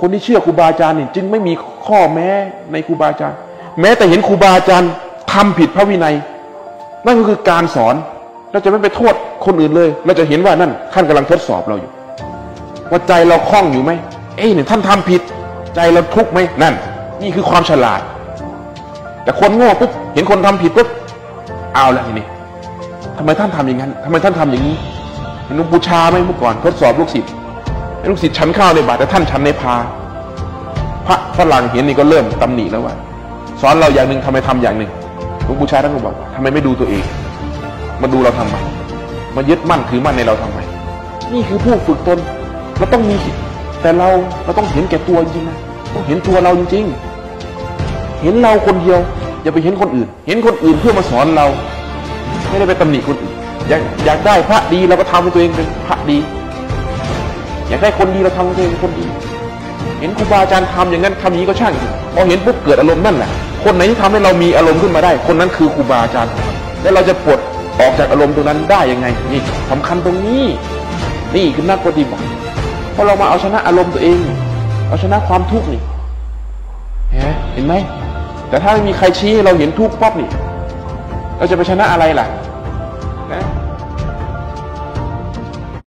คนที่เชื่อครูบาอาจารย์นี่จึงไม่มีข้อแม้ในครูบาอาจารย์ แม้แต่เห็นครูบาอาจารย์ทำผิดพระวินัย นั่นก็คือการสอนเราจะไม่ไปโทษคนอื่นเลย เราจะเห็นว่านั่นท่านกำลังทดสอบเราอยู่ ว่าใจเราคล่องอยู่ไหมเอ้ยเนี่ยท่านทำผิด ใจเราทุกข์ไหมนั่น นี่คือความฉลาด แต่คนโง่ปุ๊บเห็นคนทำผิดปุ๊บเอาละทีนี้ทำไมท่านทำอย่างนั้นทำไมท่านทำอย่างนี้เห็นหลวงปู่ชาไหมเมื่อก่อนทดสอบลูกศิษย์ ลูกศิษย์ฉันข้าวในบาตรแต่ท่านฉันในพา พระฝรั่งเห็นนี่ก็เริ่มตำหนิแล้วว่า สอนเราอย่างหนึ่งทำไมทำอย่างหนึ่งหลวงปู่ชาท่านก็บอกว่าทำไมไม่ดูตัวเอง มาดูเราทำไมมายึดมั่นถือมั่นในเราทำไมนี่คือผู้ฝึกตนเราต้องมีแต่เราเราต้องเห็นแก่ตัวจริงๆนะต้องเห็นตัวเราจริงๆ เห็นเราคนเดียว อย่าไปเห็นคนอื่น เห็นคนอื่นเพื่อมาสอนเรา ไม่ได้ไปตำหนิคนอื่นอยากอยากได้พระดีเราก็ทำให้ตัวเองเป็นพระดี อยากได้คนดีเราทำตัวเองคนดี เห็นครูบาอาจารย์ทำอย่างนั้นทำนี้ก็ช่างพอเห็นปุ๊บเกิดอารมณ์นั่นแหละคนไหนที่ทำให้เรามีอารมณ์ขึ้นมาได้ คนนั้นคือครูบาอาจารย์ แล้วเราจะปลดออกจากอารมณ์ตรงนั้นได้ยังไงนี่สำคัญตรงนี้ นี่คือนักปฏิบัติเพราะเรามาเอาชนะอารมณ์ตัวเอง เอาชนะความทุกข์นี่เห็นไหมแต่ถ้าไม่มีใครชี้เราเห็นทุกข์ป๊บนี่ เราจะไปชนะอะไรล่ะนะ